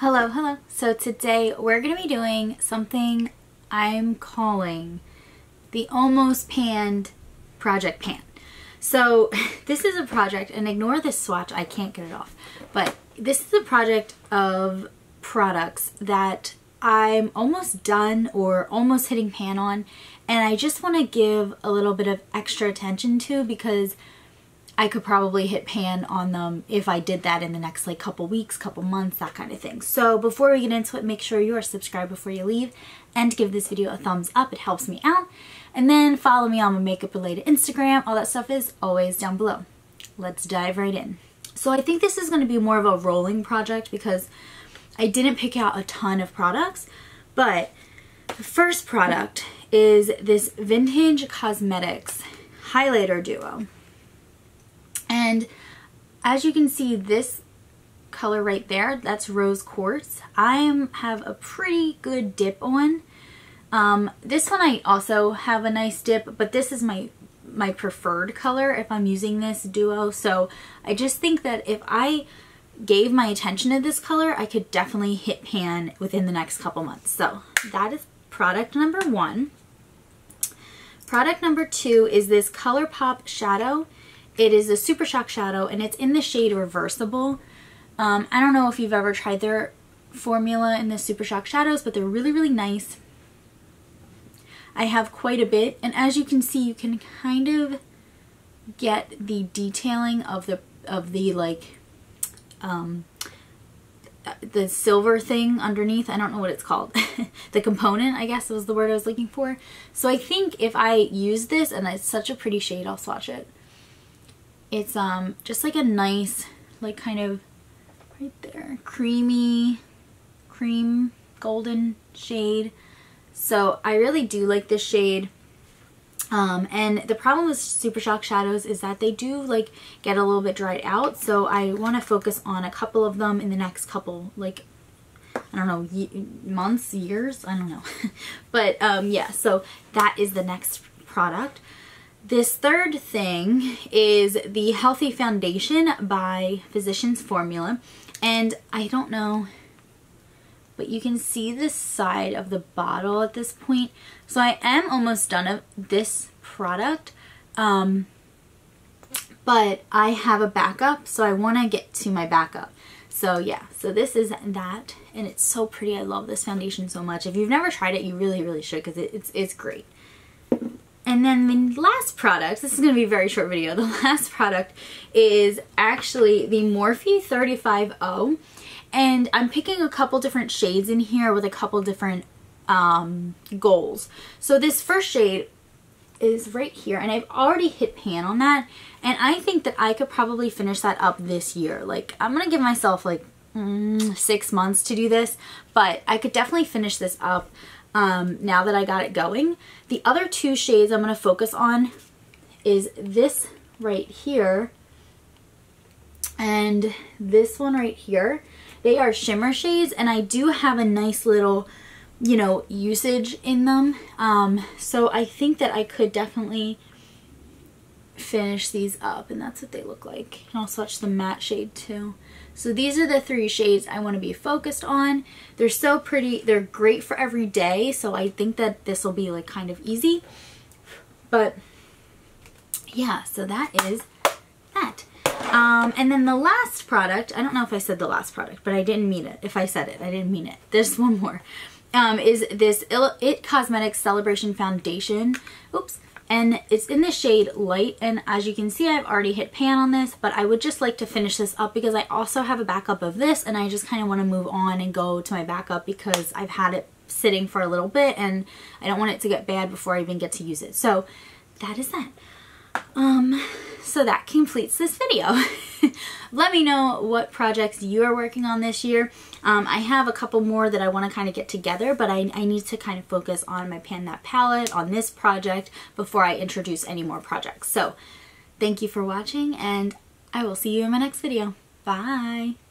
Hello, hello. So today we're going to be doing something I'm calling the almost panned project pan. So this is a project, and ignore this swatch, I can't get it off, but this is a project of products that I'm almost done or almost hitting pan on, and I just want to give a little bit of extra attention to because I could probably hit pan on them if I did that in the next like couple weeks, couple months, that kind of thing. So before we get into it, make sure you are subscribed before you leave and give this video a thumbs up. It helps me out. And then follow me on my makeup related Instagram. All that stuff is always down below. Let's dive right in. So I think this is going to be more of a rolling project because I didn't pick out a ton of products, but the first product is this Vintage Cosmetics Highlighter Duo. And as you can see, this color right there, that's Rose Quartz. I have a pretty good dip on. Um, this one I also have a nice dip, but this is my my preferred color if I'm using this duo. So I just think that if I gave my attention to this color, I could definitely hit pan within the next couple months. So that is product number one. Product number two is this ColourPop Shadow. It is a Super Shock Shadow and it's in the shade Reversible. Um, I don't know if you've ever tried their formula in the Super Shock Shadows, but they're really, really nice. I have quite a bit and as you can see, you can kind of get the detailing of the, of the like, um, the silver thing underneath. I don't know what it's called. the component, I guess was the word I was looking for. So I think if I use this, and it's such a pretty shade, I'll swatch it. It's um just like a nice, like kind of right there, creamy, cream golden shade. So I really do like this shade. Um, and the problem with Super Shock Shadows is that they do like get a little bit dried out. So I want to focus on a couple of them in the next couple, like, I don't know, months, years, I don't know. but um, yeah, so that is the next product. This third thing is the Healthy Foundation by Physicians Formula. And I don't know, but you can see the side of the bottle at this point. So I am almost done of this product. Um, but I have a backup, so I want to get to my backup. So yeah, so this is that, and it's so pretty. I love this foundation so much. If you've never tried it, you really, really should because it, it's, it's great. And then the last product, this is going to be a very short video, the last product is actually the Morphe 350. And I'm picking a couple different shades in here with a couple different um, goals. So this first shade is right here and I've already hit pan on that and I think that I could probably finish that up this year. Like I'm going to give myself like mm, six months to do this but I could definitely finish this up um, now that I got it going. The other two shades I'm going to focus on is this right here and this one right here. They are shimmer shades and I do have a nice little, you know, usage in them. Um, so I think that I could definitely finish these up and that's what they look like. And I'll swatch the matte shade too. So these are the three shades I want to be focused on. They're so pretty. They're great for every day. So I think that this will be like kind of easy. But yeah, so that is that. Um, and then the last product, I don't know if I said the last product, but I didn't mean it. If I said it, I didn't mean it. There's one more. Um, is this It Cosmetics Celebration Foundation. Oops and it's in the shade light and as you can see I've already hit pan on this but I would just like to finish this up because I also have a backup of this and I just kind of want to move on and go to my backup because I've had it sitting for a little bit and I don't want it to get bad before I even get to use it. So that is that um so that completes this video. Let me know what projects you are working on this year. Um, I have a couple more that I want to kind of get together, but I, I need to kind of focus on my Pan That palette, on this project, before I introduce any more projects. So thank you for watching, and I will see you in my next video. Bye!